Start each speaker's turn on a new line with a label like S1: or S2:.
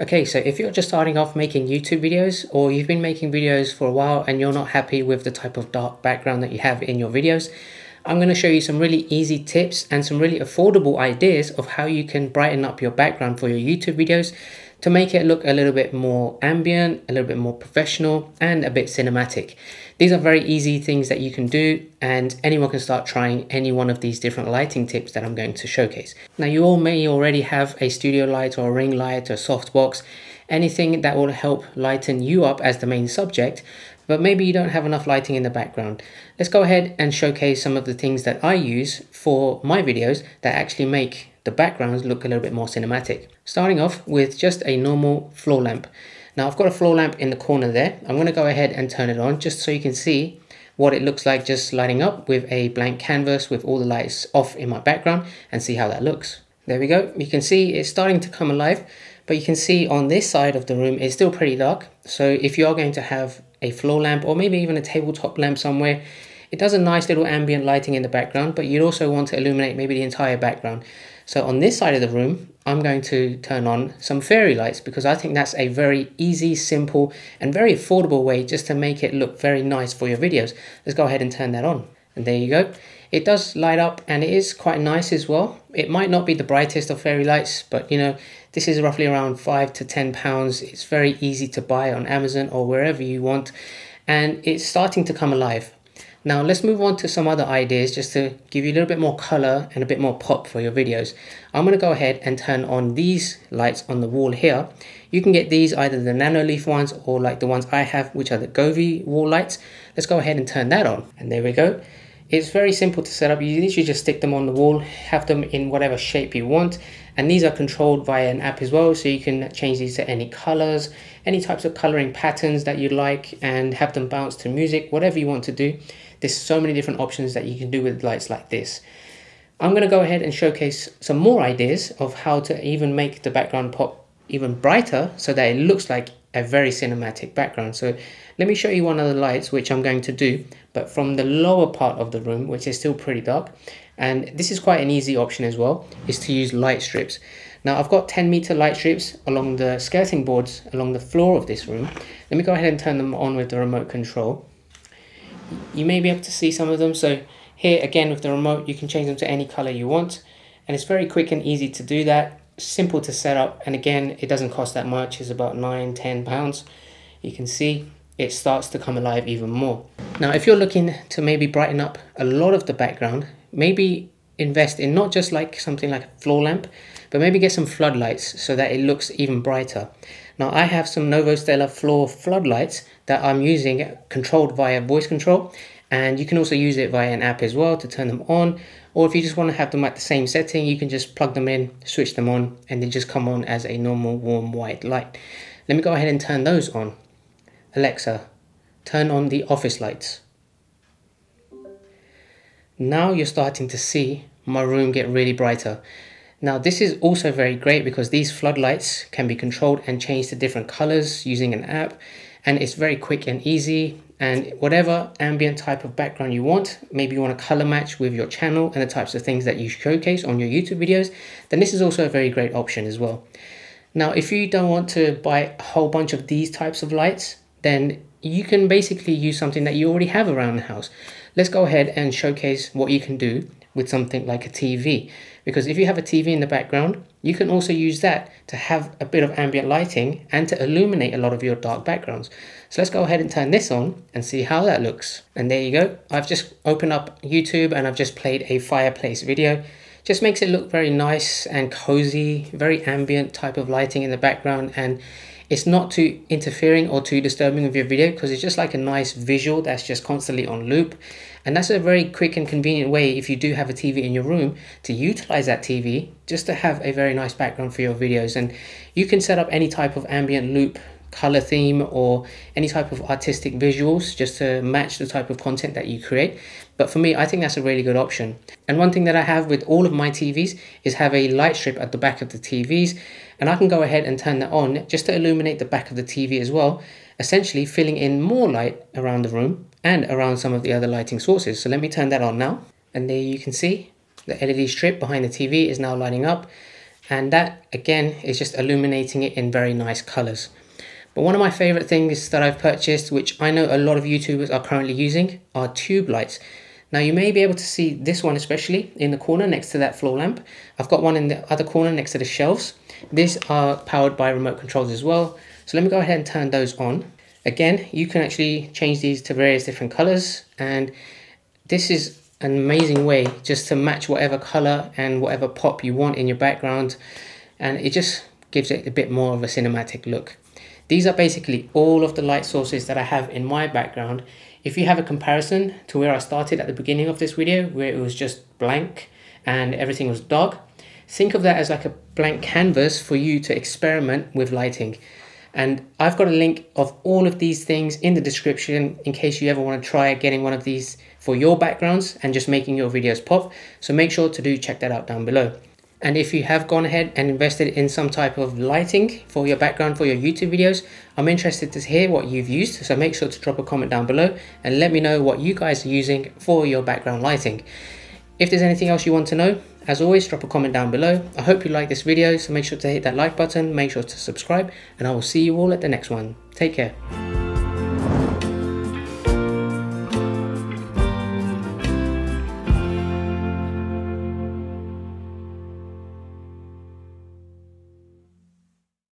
S1: Okay, so if you're just starting off making YouTube videos or you've been making videos for a while and you're not happy with the type of dark background that you have in your videos, I'm going to show you some really easy tips and some really affordable ideas of how you can brighten up your background for your YouTube videos to make it look a little bit more ambient, a little bit more professional and a bit cinematic. These are very easy things that you can do and anyone can start trying any one of these different lighting tips that I'm going to showcase. Now you all may already have a studio light or a ring light or a softbox, anything that will help lighten you up as the main subject, but maybe you don't have enough lighting in the background. Let's go ahead and showcase some of the things that I use for my videos that actually make the backgrounds look a little bit more cinematic. Starting off with just a normal floor lamp. Now I've got a floor lamp in the corner there. I'm going to go ahead and turn it on just so you can see what it looks like just lighting up with a blank canvas with all the lights off in my background and see how that looks. There we go. You can see it's starting to come alive, but you can see on this side of the room it's still pretty dark. So if you are going to have a floor lamp or maybe even a tabletop lamp somewhere, it does a nice little ambient lighting in the background, but you'd also want to illuminate maybe the entire background. So on this side of the room, I'm going to turn on some fairy lights because I think that's a very easy, simple, and very affordable way just to make it look very nice for your videos. Let's go ahead and turn that on. And there you go. It does light up and it is quite nice as well. It might not be the brightest of fairy lights, but you know, this is roughly around five to 10 pounds. It's very easy to buy on Amazon or wherever you want. And it's starting to come alive. Now let's move on to some other ideas just to give you a little bit more color and a bit more pop for your videos. I'm going to go ahead and turn on these lights on the wall here. You can get these either the Nanoleaf ones or like the ones I have which are the Govee wall lights. Let's go ahead and turn that on and there we go. It's very simple to set up. You literally just stick them on the wall, have them in whatever shape you want. And these are controlled via an app as well. So you can change these to any colors, any types of coloring patterns that you like and have them bounce to music, whatever you want to do. There's so many different options that you can do with lights like this. I'm going to go ahead and showcase some more ideas of how to even make the background pop even brighter so that it looks like a very cinematic background. So let me show you one of the lights which I'm going to do but from the lower part of the room which is still pretty dark and this is quite an easy option as well is to use light strips. Now I've got 10 meter light strips along the skirting boards along the floor of this room. Let me go ahead and turn them on with the remote control you may be able to see some of them. So here again with the remote, you can change them to any color you want. And it's very quick and easy to do that. Simple to set up. And again, it doesn't cost that much. It's about nine, 10 pounds. You can see it starts to come alive even more. Now, if you're looking to maybe brighten up a lot of the background, maybe invest in not just like something like a floor lamp, but maybe get some floodlights so that it looks even brighter. Now I have some Novostella floor floodlights that I'm using controlled via voice control and you can also use it via an app as well to turn them on. Or if you just want to have them at the same setting you can just plug them in switch them on and they just come on as a normal warm white light. Let me go ahead and turn those on. Alexa turn on the office lights. Now you're starting to see my room get really brighter now this is also very great because these floodlights can be controlled and changed to different colors using an app and it's very quick and easy and whatever ambient type of background you want, maybe you want to color match with your channel and the types of things that you showcase on your YouTube videos, then this is also a very great option as well. Now if you don't want to buy a whole bunch of these types of lights, then you can basically use something that you already have around the house. Let's go ahead and showcase what you can do with something like a TV. Because if you have a TV in the background, you can also use that to have a bit of ambient lighting and to illuminate a lot of your dark backgrounds. So let's go ahead and turn this on and see how that looks. And there you go. I've just opened up YouTube and I've just played a fireplace video. Just makes it look very nice and cozy, very ambient type of lighting in the background and it's not too interfering or too disturbing with your video because it's just like a nice visual that's just constantly on loop. And that's a very quick and convenient way if you do have a TV in your room to utilize that TV just to have a very nice background for your videos. And you can set up any type of ambient loop color theme or any type of artistic visuals just to match the type of content that you create. But for me, I think that's a really good option. And one thing that I have with all of my TVs is have a light strip at the back of the TVs. And I can go ahead and turn that on just to illuminate the back of the TV as well, essentially filling in more light around the room and around some of the other lighting sources. So let me turn that on now. And there you can see the LED strip behind the TV is now lighting up And that again is just illuminating it in very nice colors. But one of my favorite things that I've purchased, which I know a lot of YouTubers are currently using, are tube lights. Now you may be able to see this one especially in the corner next to that floor lamp. I've got one in the other corner next to the shelves. These are powered by remote controls as well. So let me go ahead and turn those on. Again, you can actually change these to various different colors and this is an amazing way just to match whatever color and whatever pop you want in your background and it just gives it a bit more of a cinematic look. These are basically all of the light sources that I have in my background if you have a comparison to where I started at the beginning of this video, where it was just blank and everything was dark, think of that as like a blank canvas for you to experiment with lighting. And I've got a link of all of these things in the description in case you ever want to try getting one of these for your backgrounds and just making your videos pop. So make sure to do check that out down below. And if you have gone ahead and invested in some type of lighting for your background for your YouTube videos, I'm interested to hear what you've used. So make sure to drop a comment down below and let me know what you guys are using for your background lighting. If there's anything else you want to know, as always, drop a comment down below. I hope you like this video, so make sure to hit that like button, make sure to subscribe, and I will see you all at the next one. Take care.